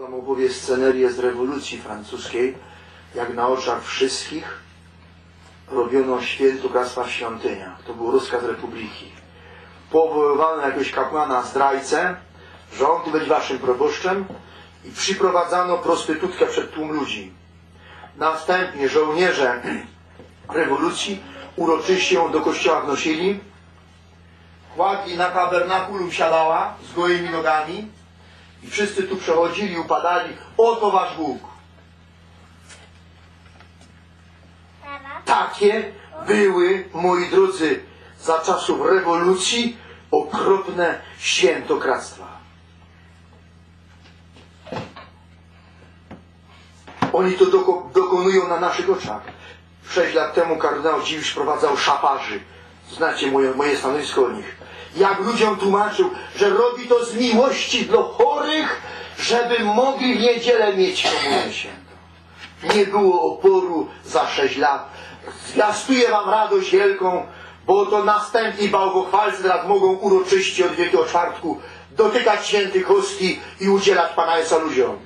Wam opowie scenerię z rewolucji francuskiej, jak na oczach wszystkich robiono świętokradztwa w świątyniach. To był rozkaz republiki. Powoływano jakiegoś kapłana zdrajcę, że on tu waszym proboszczem i przyprowadzano prostytutkę przed tłum ludzi. Następnie żołnierze rewolucji uroczyście ją do kościoła wnosili, kładli na tabernakulum siadała z gołymi nogami i wszyscy tu przechodzili, upadali. Oto wasz Bóg. Takie były, moi drodzy, za czasów rewolucji okropne świętokradztwa. Oni to doko dokonują na naszych oczach. Sześć lat temu kardynał Dziwisz wprowadzał szaparzy. Znacie moje, moje stanowisko o nich. Jak ludziom tłumaczył, że robi to z miłości dla chorych, żeby mogli w niedzielę mieć komunię świętą. Nie było oporu za sześć lat. Zwiastuję wam radość wielką, bo to następni bałwochwalcy teraz mogą uroczyście od Wielkiego Czwartku dotykać świętych hostii i udzielać Pana Jezusa ludziom.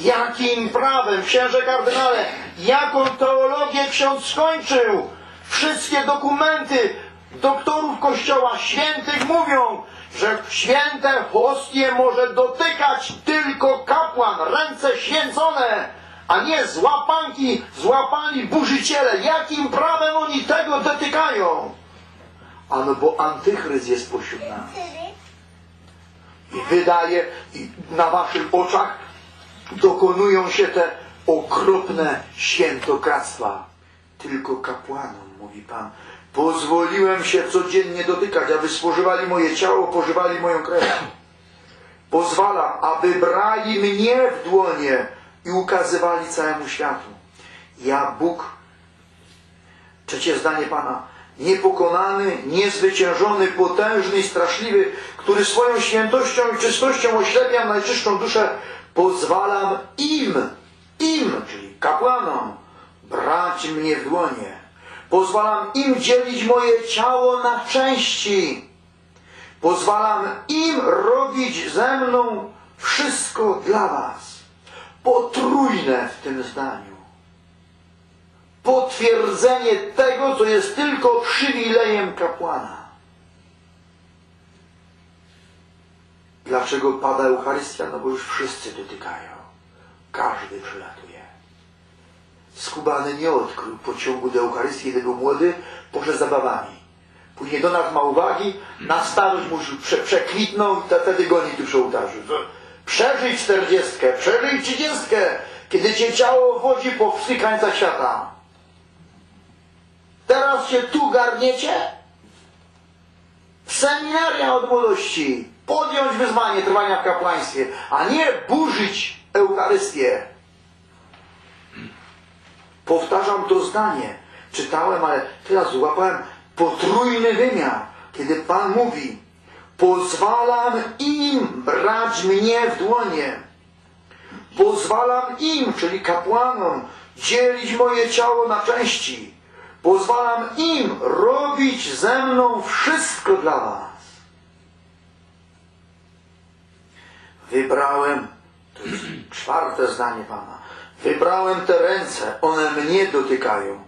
Jakim prawem, księże kardynale, jaką teologię ksiądz skończył? Wszystkie dokumenty doktorów Kościoła Świętych mówią, że święte hostie może dotykać tylko kapłan, ręce święcone, a nie złapanki, złapani burzyciele. Jakim prawem oni tego dotykają? Ano bo antychryst jest pośród nas. I wydaje, i na waszych oczach dokonują się te okropne świętokradztwa. Tylko kapłanom, mówi Pan, pozwoliłem się codziennie dotykać, aby spożywali moje ciało, pożywali moją krew. Pozwalam, aby brali mnie w dłonie i ukazywali całemu światu. Ja, Bóg, trzecie zdanie Pana, niepokonany, niezwyciężony, potężny i straszliwy, który swoją świętością i czystością oślepiam najczystszą duszę, pozwalam im, im, czyli kapłanom, brać mnie w dłonie. Pozwalam im dzielić moje ciało na części. Pozwalam im robić ze mną wszystko dla was. Potrójne w tym zdaniu. Potwierdzenie tego, co jest tylko przywilejem kapłana. Dlaczego pada Eucharystia? No bo już wszyscy dotykają. Każdy przylatuje. Skubany nie odkrył pociągu do Eucharystii, był młody, poszedł zabawami. Później do nas ma uwagi, na starość mu prze, przekwitnął i wtedy goni tu przy ołtarzu. Przeżyj czterdziestkę, przeżyj trzydziestkę, kiedy cię ciało wodzi po krańcach świata. Teraz się tu garniecie? Seminaria od młodości. Podjąć wyzwanie trwania w kapłaństwie, a nie burzyć Eucharystię. Powtarzam to zdanie. Czytałem, ale teraz złapałem potrójny wymiar, kiedy Pan mówi pozwalam im brać mnie w dłonie. Pozwalam im, czyli kapłanom, dzielić moje ciało na części. Pozwalam im robić ze mną wszystko dla Was. Wybrałem, to jest czwarte zdanie Pana, wybrałem te ręce, one mnie dotykają.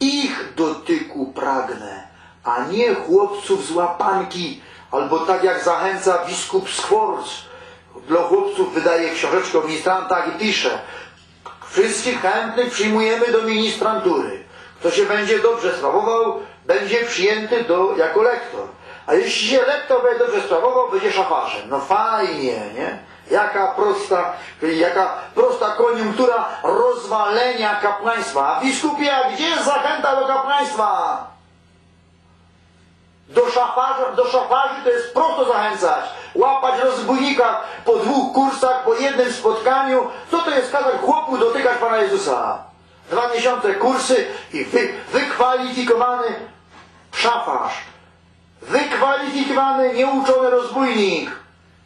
Ich dotyku pragnę, a nie chłopców z łapanki, albo tak jak zachęca biskup Sforz. Dla chłopców wydaje książeczkę o ministrantach i pisze wszystkich chętnych przyjmujemy do ministrantury. Kto się będzie dobrze sprawował, będzie przyjęty do, jako lektor. A jeśli się lektor będzie dobrze sprawował, będzie szafarzem. No fajnie, nie? Jaka prosta, jaka prosta koniunktura rozwalenia kapłaństwa. A biskupie, a gdzie jest zachęta do kapłaństwa? Do szafarzy, do szafarzy to jest prosto zachęcać. Łapać rozbójnika po dwóch kursach, po jednym spotkaniu. Co to jest kazać chłopu dotykać Pana Jezusa? Dwa miesiące kursy i wy, wykwalifikowany szafarz. Wykwalifikowany, nieuczony rozbójnik,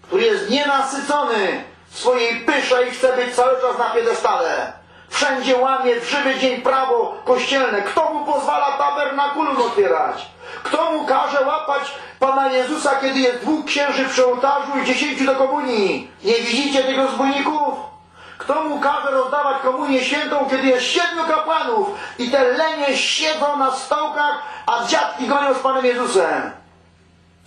który jest nienasycony w swojej pysze i chce być cały czas na piedestale. Wszędzie łamie w żywy dzień prawo kościelne. Kto mu pozwala tabernakulum otwierać? Kto mu każe łapać Pana Jezusa, kiedy jest dwóch księży przy ołtarzu i dziesięciu do komunii? Nie widzicie tych rozbójników? Kto mu każe rozdawać komunię świętą, kiedy jest siedmiu kapłanów i te lenie siedzą na stołkach, a dziadki gonią z Panem Jezusem?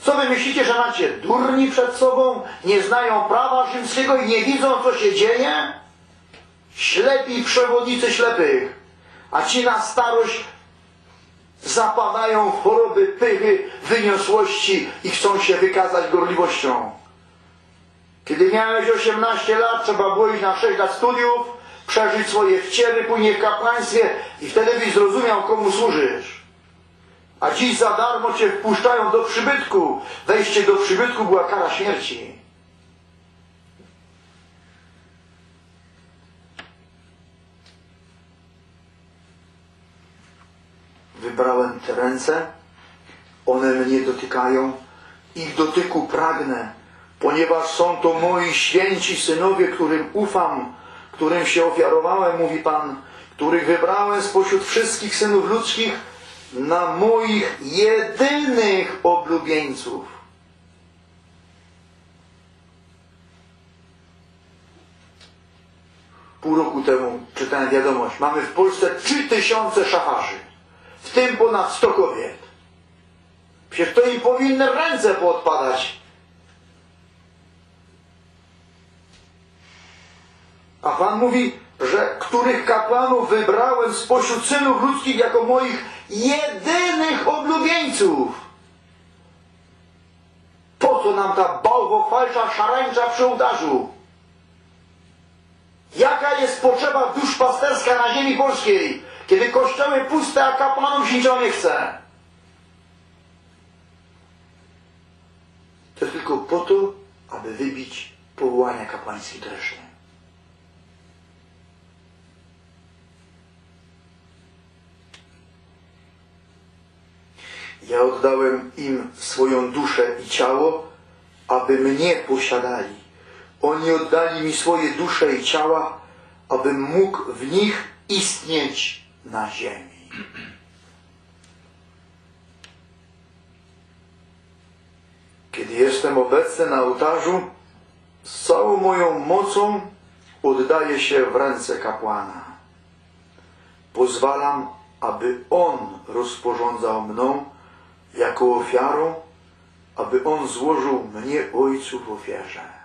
Co wy myślicie, że macie durni przed sobą, nie znają prawa rzymskiego i nie widzą, co się dzieje? Ślepi przewodnicy ślepych, a ci na starość zapadają w choroby pychy, wyniosłości i chcą się wykazać gorliwością. Kiedy miałeś 18 lat, trzeba było iść na 6 lat studiów, przeżyć swoje wciery, później w kapłaństwie i wtedy byś zrozumiał, komu służysz. A dziś za darmo cię wpuszczają do przybytku. Wejście do przybytku była kara śmierci. Wybrałem te ręce, one mnie dotykają, ich dotyku pragnę, ponieważ są to moi święci synowie, którym ufam, którym się ofiarowałem, mówi Pan, których wybrałem spośród wszystkich synów ludzkich na moich jedynych oblubieńców. Pół roku temu czytałem wiadomość. Mamy w Polsce 3000 szafarzy, w tym ponad 100 kobiet. Przecież to im powinny ręce poodpadać. A Pan mówi, że których kapłanów wybrałem spośród synów ludzkich jako moich jedynych oblubieńców. Po co nam ta bałwochwalcza szarańcza przy ołtarzu? Jaka jest potrzeba duszpasterska na ziemi polskiej, kiedy kościoły puste, a kapłanom się nie chce? To tylko po to, aby wybić powołania kapłańskie dreszczem. Ja oddałem im swoją duszę i ciało, aby mnie posiadali. Oni oddali mi swoje dusze i ciała, abym mógł w nich istnieć na ziemi. Kiedy jestem obecny na ołtarzu, z całą moją mocą oddaję się w ręce kapłana. Pozwalam, aby on rozporządzał mną jako ofiarą, aby on złożył mnie Ojcu w ofierze.